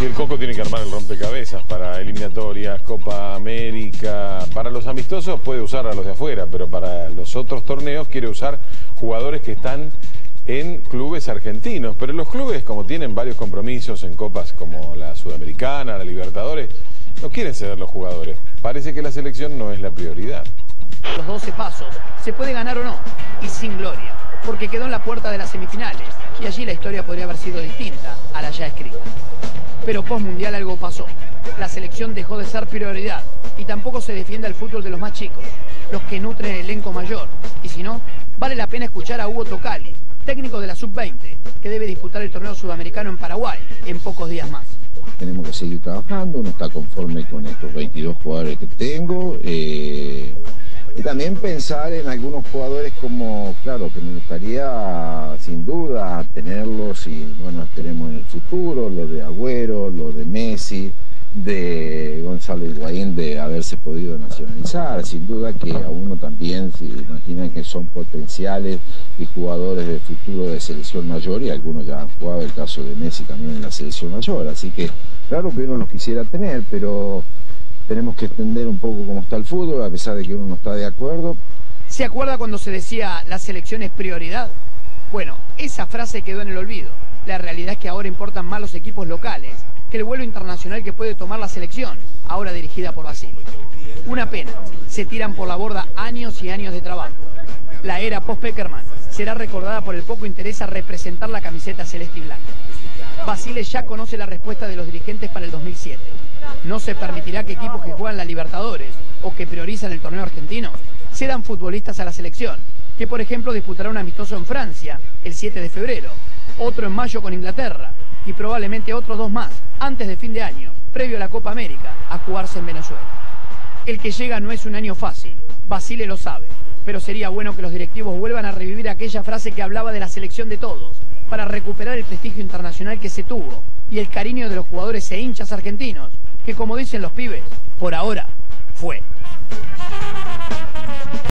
Y el Coco tiene que armar el rompecabezas para eliminatorias, Copa América. Para los amistosos puede usar a los de afuera, pero para los otros torneos quiere usar jugadores que están en clubes argentinos. Pero los clubes, como tienen varios compromisos en copas como la Sudamericana, la Libertadores, no quieren ceder los jugadores. Parece que la selección no es la prioridad. Los 12 pasos, se puede ganar o no, y sin gloria, porque quedó en la puerta de las semifinales, allí la historia podría haber sido distinta a la ya escrita. Pero post-mundial algo pasó. La selección dejó de ser prioridad y tampoco se defiende el fútbol de los más chicos, los que nutren el elenco mayor. Y si no, vale la pena escuchar a Hugo Tocali, técnico de la Sub-20, que debe disputar el torneo sudamericano en Paraguay en pocos días más. Tenemos que seguir trabajando, no está conforme con estos 22 jugadores que tengo. Eh, y también pensar en algunos jugadores como, claro, que me gustaría sin duda tenerlos y bueno, esperemos en el futuro, lo de Agüero, lo de Messi, de Gonzalo Higuaín de haberse podido nacionalizar, sin duda que a uno también se imaginan que son potenciales y jugadores de futuro de selección mayor y algunos ya han jugado el caso de Messi también en la selección mayor, así que claro que uno los quisiera tener, pero tenemos que entender un poco cómo está el fútbol, a pesar de que uno no está de acuerdo. ¿Se acuerda cuando se decía la selección es prioridad? Bueno, esa frase quedó en el olvido. La realidad es que ahora importan más los equipos locales que el vuelo internacional que puede tomar la selección, ahora dirigida por Basil. Una pena, se tiran por la borda años y años de trabajo. La era post-Peckerman será recordada por el poco interés a representar la camiseta celeste y blanca. Basile ya conoce la respuesta de los dirigentes para el 2007. No se permitirá que equipos que juegan la Libertadores o que priorizan el torneo argentino cedan futbolistas a la selección, que por ejemplo disputará un amistoso en Francia el 7 de febrero, otro en mayo con Inglaterra y probablemente otros dos más antes de fin de año, previo a la Copa América, a jugarse en Venezuela. El que llega no es un año fácil, Basile lo sabe, pero sería bueno que los directivos vuelvan a aquella frase que hablaba de la selección de todos, para recuperar el prestigio internacional que se tuvo y el cariño de los jugadores e hinchas argentinos, que como dicen los pibes, por ahora fue.